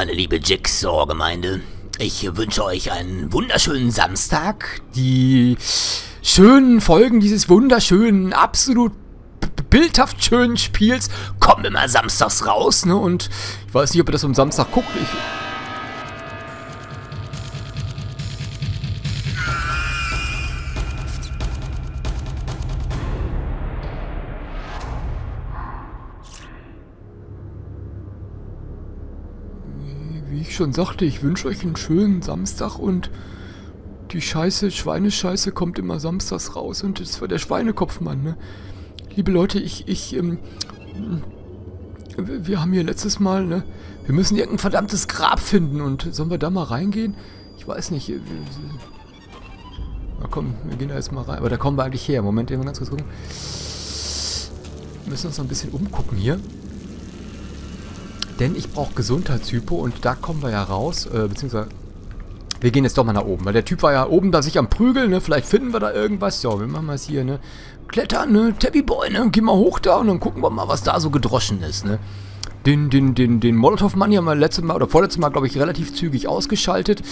Meine liebe Jigsaw-Gemeinde, ich wünsche euch einen wunderschönen Samstag. Die schönen Folgen dieses wunderschönen, absolut bildhaft schönen Spiels kommen immer samstags raus, ne? Und ich weiß nicht, ob ihr das am Samstag guckt. Ich schon sagte, ich wünsche euch einen schönen Samstag und die Scheiße, Schweinescheiße kommt immer samstags raus und das war der Schweinekopfmann, ne? Liebe Leute, ich, ich, ähm, wir haben hier letztes Mal, ne? Wir müssen irgendein verdammtes Grab finden und sollen wir da mal reingehen? Ich weiß nicht. Na komm, wir gehen da jetzt mal rein. Aber da kommen wir eigentlich her. Moment, eben ganz kurz gucken. Wir müssen uns noch ein bisschen umgucken hier. Denn ich brauche Gesundheitshypo und da kommen wir ja raus, äh, beziehungsweise wir gehen jetzt doch mal nach oben, weil der Typ war ja oben da sich am Prügeln, ne? Vielleicht finden wir da irgendwas. Ja, wir machen mal es hier, ne? Klettern, ne? Tabby Boy, ne? Geh mal hoch da und dann gucken wir mal, was da so gedroschen ist, ne? Den, den, den, den Molotov-Mann haben wir letztes Mal, oder vorletztes Mal, glaube ich, relativ zügig ausgeschaltet.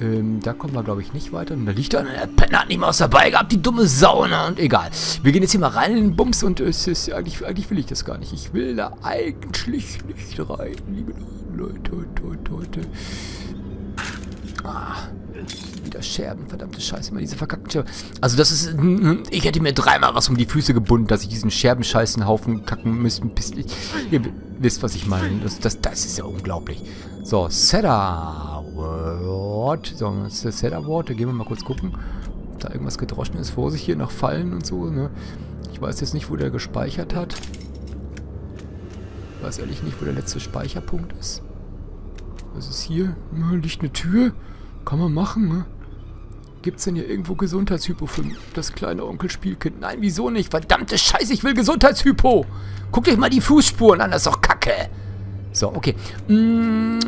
Ähm, da kommen wir, glaube ich, nicht weiter. Und da liegt da, der Penner hat nicht mal was dabei gehabt, die dumme Sau, ne? Und egal. Wir gehen jetzt hier mal rein in den Bums und es ist, eigentlich, eigentlich will ich das gar nicht. Ich will da eigentlich nicht rein, liebe Leute, Leute, Leute. Ah, wieder Scherben, verdammte Scheiße, immer diese verkackten Scherben. Also das ist, ich hätte mir dreimal was um die Füße gebunden, dass ich diesen Scherbenscheißenhaufen kacken müsste. Ihr wisst, was ich meine. Das, das, das ist ja unglaublich. So, Setup. Award. So, das ist der Set Award. Da gehen wir mal kurz gucken, ob da irgendwas gedroschen ist. Vorsicht hier nach Fallen und so, ne? Ich weiß jetzt nicht, wo der gespeichert hat. Ich weiß ehrlich nicht, wo der letzte Speicherpunkt ist. Was ist hier? Liegt eine Tür. Kann man machen, ne? Gibt's denn hier irgendwo Gesundheitshypo für das kleine Onkel-Spielkind? Nein, wieso nicht? Verdammte Scheiße, ich will Gesundheitshypo! Guckt euch mal die Fußspuren an, das ist doch Kacke! So, okay. Mmh.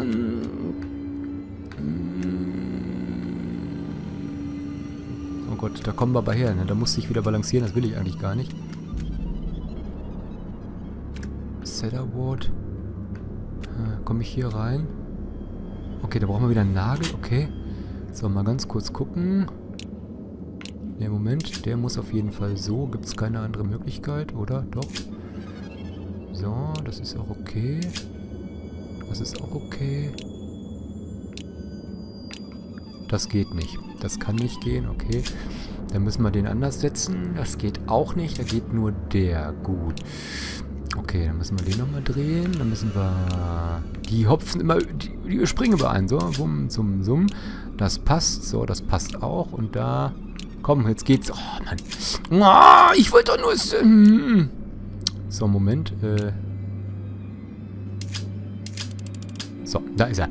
Gott, da kommen wir aber her. Ne? Da musste ich wieder balancieren, das will ich eigentlich gar nicht. Set Award. Äh, Komme ich hier rein? Okay, da brauchen wir wieder einen Nagel, okay. So, mal ganz kurz gucken. Ne, Moment, der muss auf jeden Fall so. Gibt es keine andere Möglichkeit, oder? Doch. So, das ist auch okay. Das ist auch okay. Das geht nicht. Das kann nicht gehen, okay. Dann müssen wir den anders setzen. Das geht auch nicht. Da geht nur der. Gut. Okay, dann müssen wir den nochmal drehen. Dann müssen wir... Die hopfen immer... Die, die springen überein. So, wumm, summ, summ. Das passt. So, das passt auch. Und da... Komm, jetzt geht's. Oh, Mann. Oh, ich wollte doch nur... Hm. So, Moment. Äh... So, da ist er.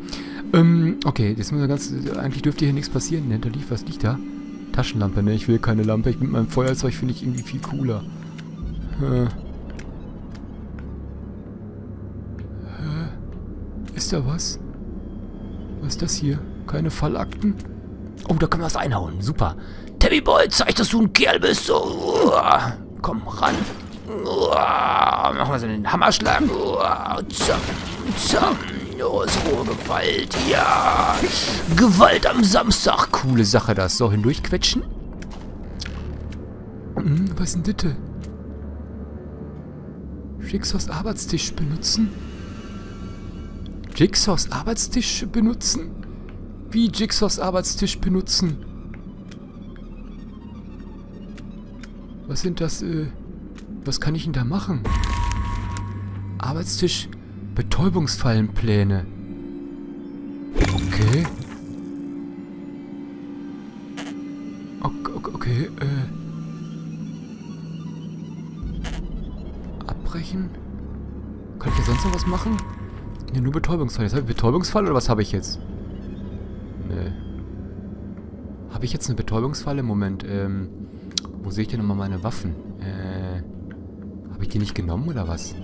Ähm, okay, jetzt müssen wir ganz... Eigentlich dürfte hier nichts passieren. Hinter lief, was liegt da? Taschenlampe, ne? Ich will keine Lampe. Ich mit meinem Feuerzeug finde ich irgendwie viel cooler. Äh. Hä? Ist da was? Was ist das hier? Keine Fallakten? Oh, da können wir was einhauen. Super. Tabby Boy, zeig, dass du ein Kerl bist. So. Komm, ran. Machen wir so einen Hammerschlag. Zamm, zamm. Los, rohe Gewalt, ja. Gewalt am Samstag. Coole Sache, das. So, hindurchquetschen. Hm, was ist denn das? Jigsaws Arbeitstisch benutzen? Jigsaws Arbeitstisch benutzen? Wie Jigsaws Arbeitstisch benutzen? Was sind das, äh... Was kann ich denn da machen? Arbeitstisch Betäubungsfallenpläne. Okay. Okay, okay äh. Abbrechen? Kann ich ja sonst noch was machen? Ja, nur Betäubungsfall. Jetzt habe ich Betäubungsfall oder was habe ich jetzt? Nee. Habe ich jetzt eine Betäubungsfalle? Moment, ähm. Wo sehe ich denn nochmal meine Waffen? Äh. Habe ich die nicht genommen oder was?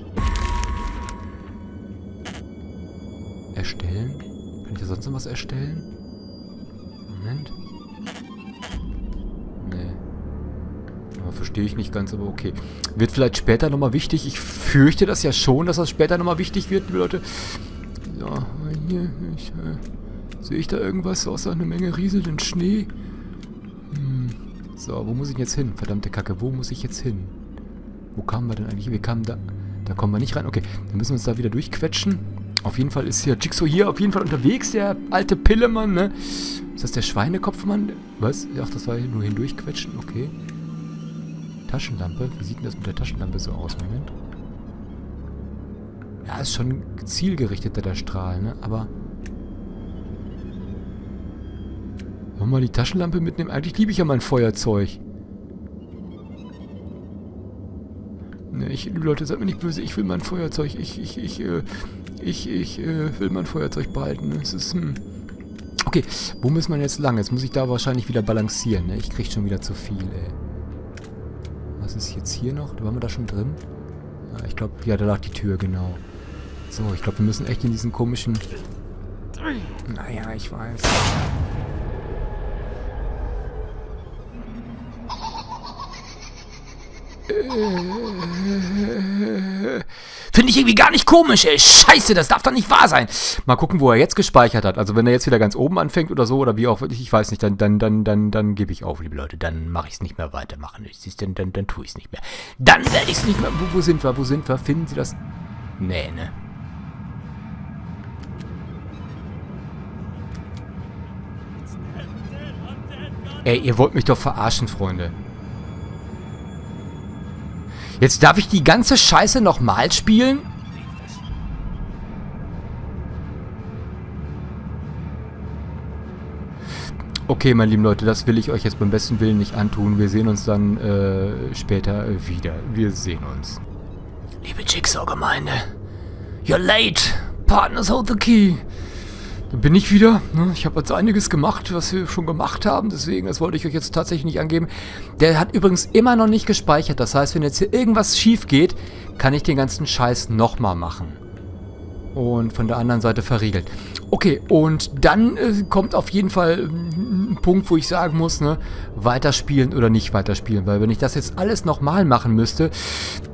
Erstellen? Kann ich da sonst noch was erstellen? Moment. Nee. Aber verstehe ich nicht ganz, aber okay. Wird vielleicht später nochmal wichtig. Ich fürchte das ja schon, dass das später nochmal wichtig wird, Leute. So, Hier, ich, äh, sehe ich da irgendwas außer eine Menge rieselnden Schnee? Hm. So, wo muss ich jetzt hin? Verdammte Kacke, wo muss ich jetzt hin? Wo kamen wir denn eigentlich? Wir kamen da... Da kommen wir nicht rein. Okay, dann müssen wir uns da wieder durchquetschen. Auf jeden Fall ist hier Jigsaw hier auf jeden Fall unterwegs, der alte Pillemann, ne? Ist das der Schweinekopfmann? Was? Ach, das war hier nur hindurchquetschen. Okay. Taschenlampe. Wie sieht denn das mit der Taschenlampe so aus? Moment. Ja, ist schon zielgerichteter, der Strahl, ne? Aber... Wollen wir mal die Taschenlampe mitnehmen? Eigentlich liebe ich ja mein Feuerzeug. Ne, ich, Leute, seid mir nicht böse, ich will mein Feuerzeug. Ich, ich, ich, äh, ich, ich, äh, will mein Feuerzeug behalten. Es ist, hm. Okay, wo muss man jetzt lang? Jetzt muss ich da wahrscheinlich wieder balancieren, ne? Ich krieg schon wieder zu viel, ey. Was ist jetzt hier noch? Waren wir da schon drin? Ja, ich glaube, ja, da lag die Tür, genau. So, ich glaube, wir müssen echt in diesen komischen... Naja, ich weiß. Finde ich irgendwie gar nicht komisch, ey. Scheiße, das darf doch nicht wahr sein. Mal gucken, wo er jetzt gespeichert hat. Also wenn er jetzt wieder ganz oben anfängt oder so, oder wie auch, ich weiß nicht, dann, dann, dann, dann, dann gebe ich auf, liebe Leute. Dann mache ich es nicht mehr weitermachen. Dann, dann, dann tue ich es nicht mehr. Dann werde ich es nicht mehr. Wo, wo sind wir? Wo sind wir? Finden Sie das? Nee, ne? Ey, ihr wollt mich doch verarschen, Freunde. Jetzt darf ich die ganze Scheiße nochmal spielen? Okay, meine lieben Leute, das will ich euch jetzt beim besten Willen nicht antun. Wir sehen uns dann äh, später wieder. Wir sehen uns. Liebe Jigsaw-Gemeinde, you're late. Partners hold the key. Dann bin ich wieder. Ne? Ich habe jetzt einiges gemacht, was wir schon gemacht haben. Deswegen, das wollte ich euch jetzt tatsächlich nicht angeben. Der hat übrigens immer noch nicht gespeichert. Das heißt, wenn jetzt hier irgendwas schief geht, kann ich den ganzen Scheiß nochmal machen. Und von der anderen Seite verriegelt. Okay, und dann äh, kommt auf jeden Fall ein Punkt, wo ich sagen muss, ne, weiterspielen oder nicht weiterspielen. Weil wenn ich das jetzt alles nochmal machen müsste,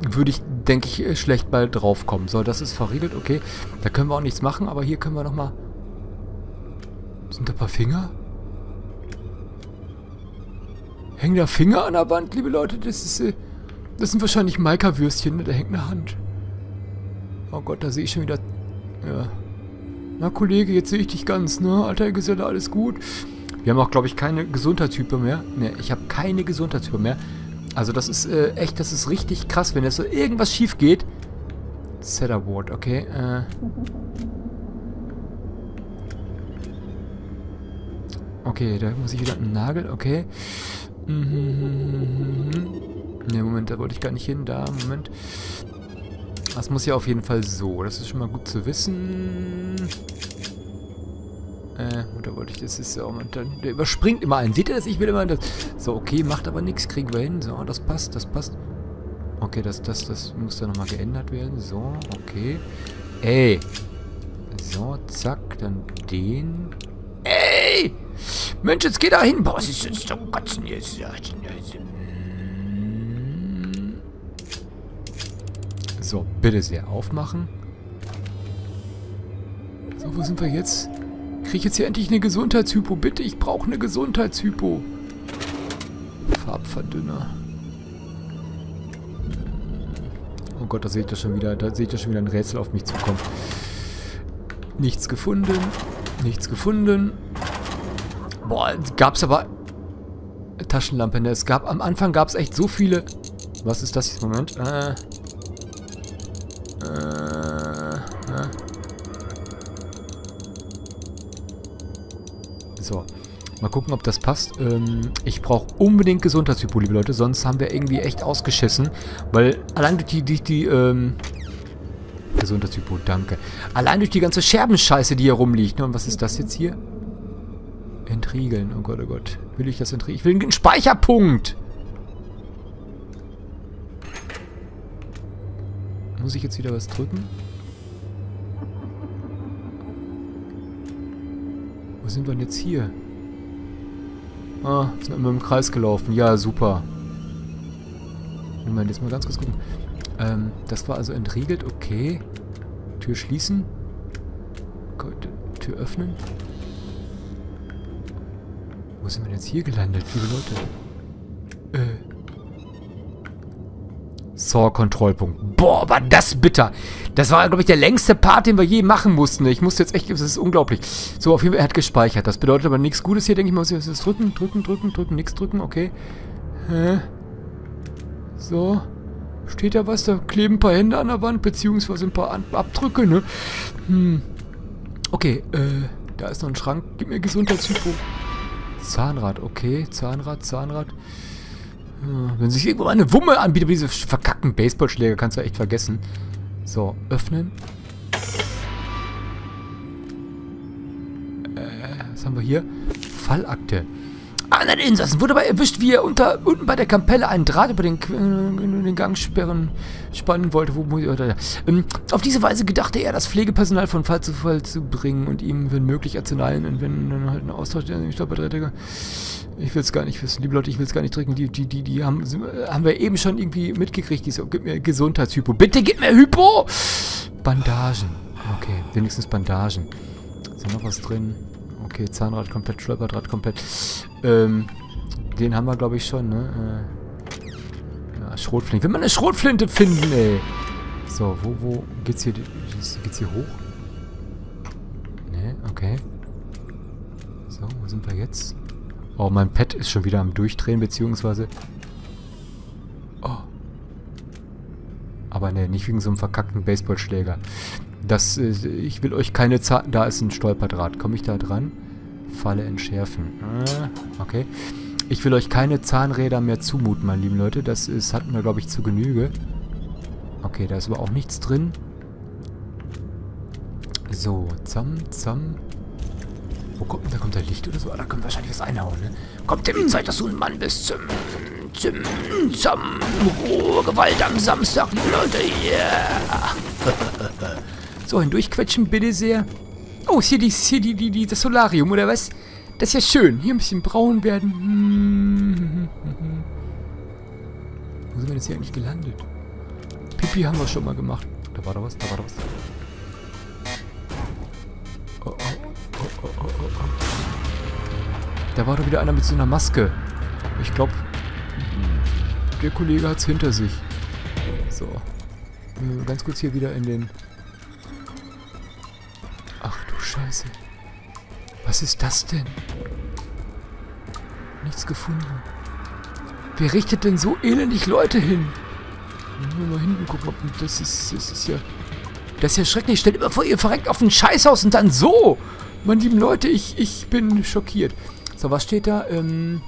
würde ich, denke ich, äh, schlecht bald draufkommen. So, das ist verriegelt, okay. Da können wir auch nichts machen, aber hier können wir nochmal sind da ein paar Finger? Hängen da Finger an der Wand, liebe Leute? Das ist, äh, das sind wahrscheinlich Maika-Würstchen, ne? Da hängt eine Hand. Oh Gott, da sehe ich schon wieder... Ja. Na, Kollege, jetzt sehe ich dich ganz, ne? Alter Geselle, alles gut? Wir haben auch, glaube ich, keine Gesundheitshyper mehr. Ne, ich habe keine Gesundheitshyper mehr. Also das ist äh, echt, das ist richtig krass, wenn jetzt so irgendwas schief geht. Setup Ward, okay. Äh... Okay, da muss ich wieder einen Nagel, okay. Ne, Moment, da wollte ich gar nicht hin. Da, Moment. Das muss ja auf jeden Fall so. Das ist schon mal gut zu wissen. Äh, da wollte ich, das ist ja auch mal, der überspringt immer einen. Seht ihr das? Ich will immer das. So, okay, macht aber nichts, kriegen wir hin. So, das passt, das passt. Okay, das, das, das muss dann nochmal geändert werden. So, okay. Ey. So, zack, dann den. Ey! Mensch, jetzt geh da hin. Boah, was ist jetzt kotzen jetzt? So, bitte sehr aufmachen. So, wo sind wir jetzt? Kriege ich jetzt hier endlich eine Gesundheitshypo? Bitte, ich brauche eine Gesundheitshypo. Farbverdünner. Oh Gott, da sehe ich das schon wieder. Da sehe ich das schon wieder ein Rätsel auf mich zukommen. Nichts gefunden. Nichts gefunden. Boah, gab's aber... Taschenlampe, ne? Es gab... Am Anfang gab es echt so viele... Was ist das jetzt? Moment. Äh... Äh... So. Mal gucken, ob das passt. Ähm, ich brauche unbedingt Gesundheitshypo, liebe Leute. Sonst haben wir irgendwie echt ausgeschissen. Weil allein durch die... die, die ähm, Gesundheitshypo, danke. Allein durch die ganze Scherbenscheiße, die hier rumliegt. Ne? Und was ist das jetzt hier? Entriegeln. Oh Gott, oh Gott. Will ich das entriegeln? Ich will einen Speicherpunkt! Muss ich jetzt wieder was drücken? Wo sind wir denn jetzt hier? Ah, sind immer im Kreis gelaufen. Ja, super. Moment, jetzt mal ganz kurz gucken. Ähm, das war also entriegelt, okay. Tür schließen. Tür öffnen. Sind wir jetzt hier gelandet, liebe Leute? Äh. Saw-Kontrollpunkt. Boah, war das bitter. Das war, glaube ich, der längste Part, den wir je machen mussten. Ich musste jetzt echt, das ist unglaublich. So, auf jeden Fall, er hat gespeichert. Das bedeutet aber nichts Gutes hier, denke ich mal. Muss ich das drücken, drücken, drücken, drücken, nichts drücken, okay. Hä? So. Steht da was? Da kleben ein paar Hände an der Wand, beziehungsweise ein paar Abdrücke, ne? Hm. Okay, äh, da ist noch ein Schrank. Gib mir Gesundheitshypo. Zahnrad, okay. Zahnrad, Zahnrad. Wenn sich irgendwo eine Wumme anbietet, diese verkackten Baseballschläger kannst du echt vergessen. So, öffnen. Äh, was haben wir hier? Fallakte. Einer der Insassen wurde dabei erwischt, wie er unter, unten bei der Kampelle einen Draht über den, äh, den Gangsperren spannen wollte. Wo, oder, ähm, auf diese Weise gedachte er, das Pflegepersonal von Fall zu Fall zu bringen und ihm, wenn möglich, Arzneien und wenn dann halt ein Austausch der glaube, ich will es gar nicht wissen. Liebe Leute, ich will es gar nicht drücken. Die, die, die, die haben, haben wir eben schon irgendwie mitgekriegt. Die so, gib mir Gesundheitshypo. Bitte gib mir Hypo! Bandagen. Okay, wenigstens Bandagen. Ist da noch was drin? Okay, Zahnrad komplett, Stolperdraht komplett. Ähm, den haben wir, glaube ich, schon, ne? Äh, ja, Schrotflinte. Will man eine Schrotflinte finden, ey? So, wo, wo geht's hier, geht's hier hoch? Ne, okay. So, wo sind wir jetzt? Oh, mein Pad ist schon wieder am Durchdrehen, beziehungsweise... Oh. Aber ne, nicht wegen so einem verkackten Baseballschläger. Das, äh, ich will euch keine Zarten... Da ist ein Stolperdraht. Komme ich da dran? Falle entschärfen. Ah, okay. Ich will euch keine Zahnräder mehr zumuten, meine lieben Leute. Das ist, hatten wir, glaube ich, zu Genüge. Okay, da ist aber auch nichts drin. So, zam, zam. Wo kommt, da kommt der Licht oder so? Ah, da kommt wahrscheinlich was einhauen, ne? Kommt der Zeit, dass du ein Mann bist zum, zum, zum Ruhegewalt am Samstag, Leute, yeah. so, hindurchquetschen bitte sehr. Oh, ist hier, die, ist hier die, die, die, das Solarium, oder was? Das ist ja schön. Hier ein bisschen braun werden. Wo sind wir jetzt hier eigentlich gelandet? Pipi haben wir schon mal gemacht. Da war da was, da war da was. Oh, oh, oh, oh, oh. oh. Da war doch wieder einer mit so einer Maske. Ich glaube, der Kollege hat es hinter sich. So. Ganz kurz hier wieder in den Scheiße. Was ist das denn? Nichts gefunden. Wer richtet denn so elendig Leute hin? Nur mal hinten gucken, das ist, das ist ja... Das ist ja schrecklich. Stellt immer vor, ihr verreckt auf ein Scheißhaus und dann so! Meine lieben Leute, ich, ich bin schockiert. So, was steht da? Ähm...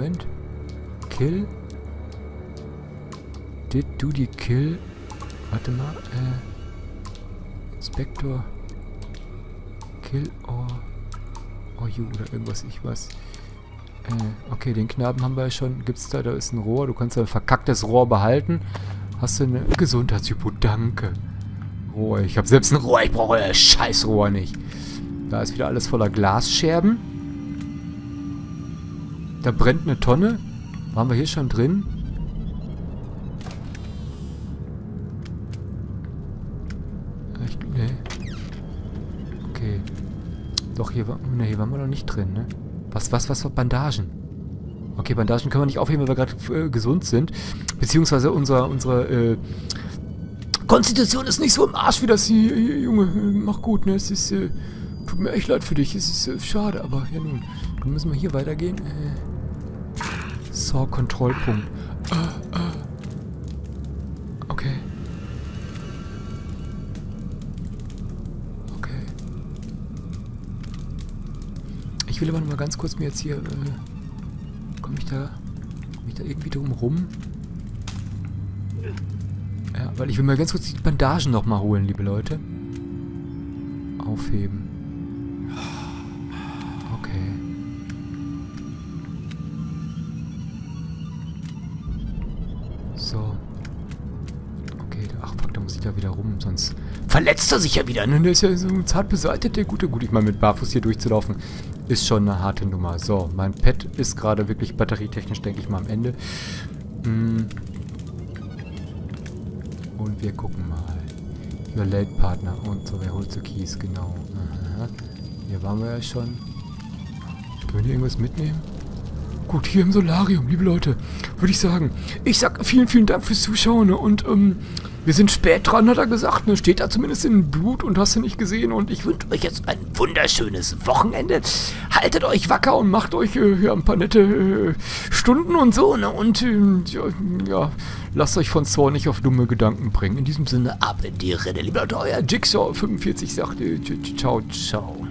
Moment. Kill? Did do die kill? Warte mal, äh... Spector. Kill or, or you oder irgendwas, ich weiß. Äh, okay, den Knaben haben wir ja schon. Gibt's da, da ist ein Rohr. Du kannst ein verkacktes Rohr behalten. Hast du eine Gesundheitshypo? Danke. Rohr. Ich habe selbst ein Rohr. Ich brauche ein scheiß Rohr nicht. Da ist wieder alles voller Glasscherben. Da brennt eine Tonne. Waren wir hier schon drin? Doch, hier, ne, hier waren wir noch nicht drin, ne? Was, was, was, Bandagen? Okay, Bandagen können wir nicht aufheben, weil wir gerade äh, gesund sind. Beziehungsweise unser, unsere, äh, Konstitution ist nicht so im Arsch wie das hier, Junge. Mach gut, ne? Es ist, äh, tut mir echt leid für dich. Es ist äh, schade, aber ja nun. Dann müssen wir hier weitergehen. Äh, Saw-Kontrollpunkt. Äh, äh. Ich will aber noch mal ganz kurz mir jetzt hier... Äh, Komme ich da... Komme ich da irgendwie drum rum? Ja, weil ich will mir ganz kurz die Bandagen noch mal holen, liebe Leute. Aufheben. Fuck, da wieder rum, sonst verletzt er sich ja wieder. Ne? Der ist ja so zart beseitigt, der gute. Gut, ich mal mit Barfuß hier durchzulaufen ist schon eine harte Nummer. So, mein Pad ist gerade wirklich batterietechnisch, denke ich mal, am Ende. Hm. Und wir gucken mal. The Late Partner. Und so, wer holt so Keys? Genau. Hier waren wir ja schon. Können wir irgendwas mitnehmen? Gut, hier im Solarium, liebe Leute, würde ich sagen, ich sag vielen, vielen Dank fürs Zuschauen ne? und ähm, wir sind spät dran, hat er gesagt, ne? steht da zumindest in Blut und hast du nicht gesehen und ich wünsche euch jetzt ein wunderschönes Wochenende. Haltet euch wacker und macht euch äh, ein paar nette äh, Stunden und so ne? und ähm, ja, ja, lasst euch von Zorn nicht auf dumme Gedanken bringen. In diesem Sinne, ab in die Rede, lieber euer Jigsaw 45 sagt, äh, ciao, ciao.